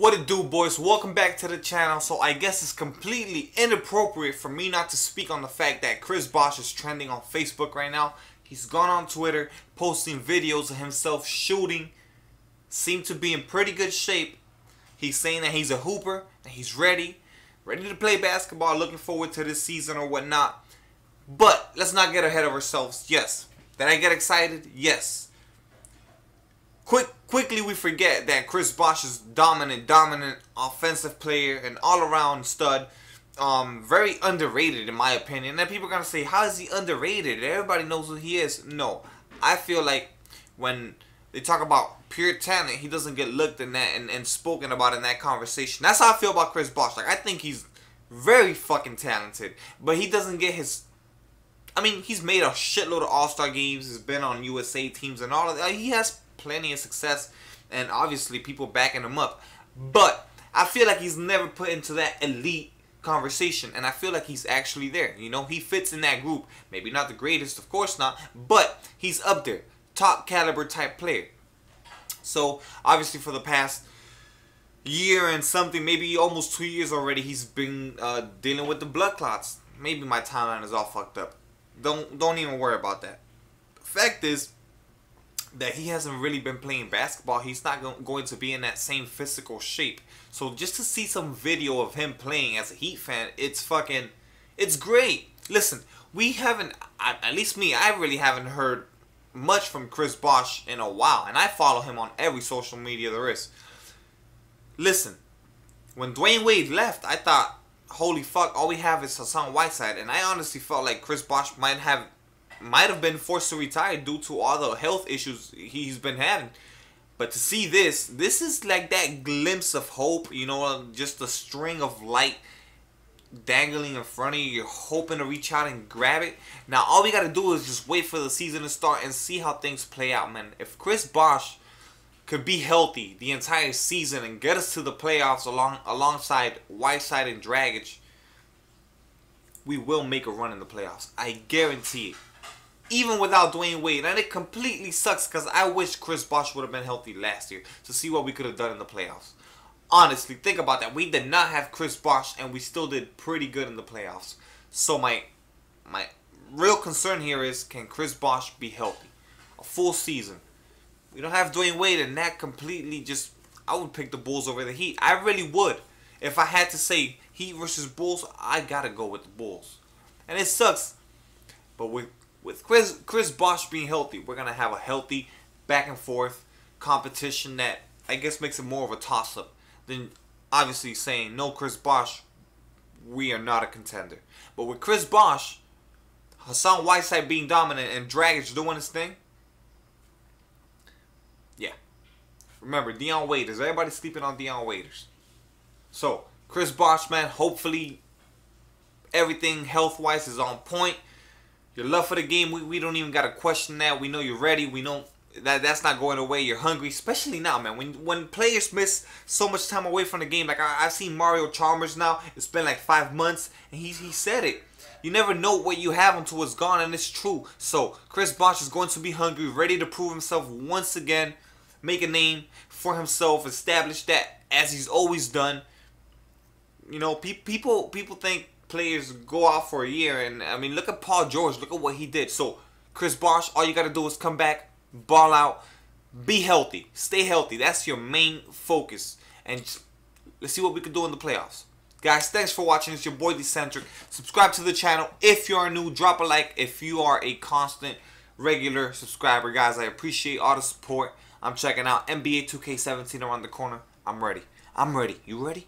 What it do, boys? Welcome back to the channel. So I guess it's completely inappropriate for me not to speak on the fact that Chris Bosh is trending on Facebook right now. He's gone on Twitter, posting videos of himself shooting. Seem to be in pretty good shape. He's saying that he's a hooper, and he's ready. Ready to play basketball, looking forward to this season or whatnot. But let's not get ahead of ourselves. Yes. Did I get excited? Yes. Quick, quickly we forget that Chris Bosh is dominant, dominant offensive player, and all-around stud. Um, very underrated in my opinion. And people are gonna say, how is he underrated? Everybody knows who he is. No, I feel like when they talk about pure talent, he doesn't get looked in that and, and spoken about in that conversation. That's how I feel about Chris Bosh. Like I think he's very fucking talented, but he doesn't get his I mean, he's made a shitload of All-Star games. He's been on USA teams and all of that. He has plenty of success and obviously people backing him up. But I feel like he's never put into that elite conversation and I feel like he's actually there. You know, he fits in that group. Maybe not the greatest, of course not, but he's up there. Top caliber type player. So, obviously for the past year and something, maybe almost two years already, he's been uh, dealing with the blood clots. Maybe my timeline is all fucked up. Don't don't even worry about that. The fact is, that he hasn't really been playing basketball. He's not going to be in that same physical shape. So just to see some video of him playing as a Heat fan, it's fucking, it's great. Listen, we haven't, at least me, I really haven't heard much from Chris Bosh in a while. And I follow him on every social media there is. Listen, when Dwyane Wade left, I thought, holy fuck, all we have is Hassan Whiteside. And I honestly felt like Chris Bosh might have might have been forced to retire due to all the health issues he's been having. But to see this, this is like that glimpse of hope, you know, um, just a string of light dangling in front of you. You're hoping to reach out and grab it. Now, all we got to do is just wait for the season to start and see how things play out, man. If Chris Bosh could be healthy the entire season and get us to the playoffs along alongside Whiteside and Dragic, we will make a run in the playoffs. I guarantee it even without Dwyane Wade. And it completely sucks because I wish Chris Bosh would have been healthy last year to see what we could have done in the playoffs. Honestly, think about that. We did not have Chris Bosh and we still did pretty good in the playoffs. So my my real concern here is can Chris Bosh be healthy? A full season. We don't have Dwyane Wade and that completely just I would pick the Bulls over the Heat. I really would. If I had to say Heat versus Bulls, I gotta go with the Bulls. And it sucks. But with with Chris Chris Bosh being healthy, we're gonna have a healthy back and forth competition that I guess makes it more of a toss up than obviously saying no Chris Bosh, we are not a contender. But with Chris Bosh, Hassan Whiteside being dominant and Dragic doing his thing, Remember, Dion Waiters. Everybody's sleeping on Dion Waiters. So, Chris Bosh, man, hopefully everything health-wise is on point. Your love for the game, we, we don't even got to question that. We know you're ready. We know that that's not going away. You're hungry, especially now, man. When when players miss so much time away from the game, like I, I've seen Mario Chalmers now. It's been like five months, and he, he said it. You never know what you have until it's gone, and it's true. So Chris Bosh is going to be hungry, ready to prove himself once again, make a name for himself, establish that as he's always done. You know, pe people people think players go out for a year. And I mean, look at Paul George. Look at what he did. So, Chris Bosh, all you got to do is come back, ball out, be healthy, stay healthy. That's your main focus. And let's see what we can do in the playoffs. Guys, thanks for watching. It's your boy Dcentric. Subscribe to the channel. If you are new, drop a like. If you are a constant, regular subscriber, guys, I appreciate all the support. I'm checking out NBA 2K17 around the corner. I'm ready. I'm ready. You ready?